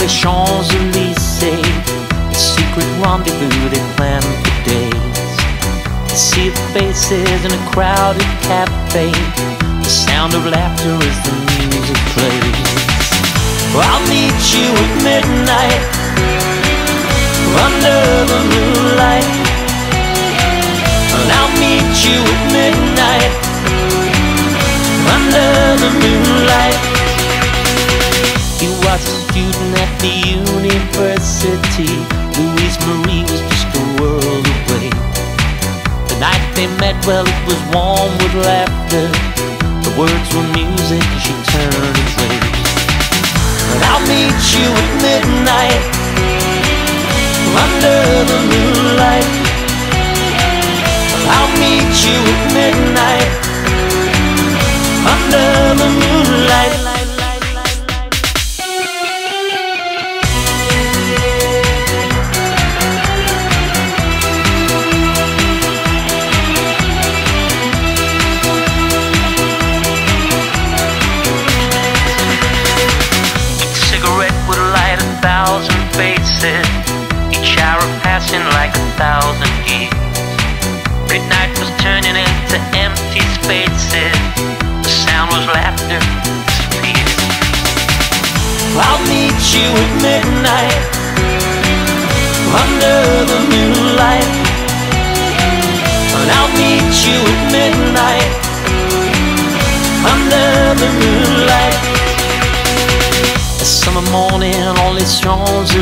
les Champs-Élysées. The secret rendezvous they planned for days. To see the faces in a crowded cafe. The sound of laughter as the music plays. I'll meet you at midnight. Under the moonlight. And I'll meet you at midnight. The university. Louise Marie was just a world away. The night they met, well, it was warm with laughter. The words were music, and she turned and played. And I'll meet you at midnight under the moonlight. I'll meet you at midnight under the moonlight. Thousand years. Midnight was turning into empty spaces, the sound was laughter, disappeared. I'll meet you at midnight under the moonlight. And I'll meet you at midnight under the moonlight. A summer morning on Les Champs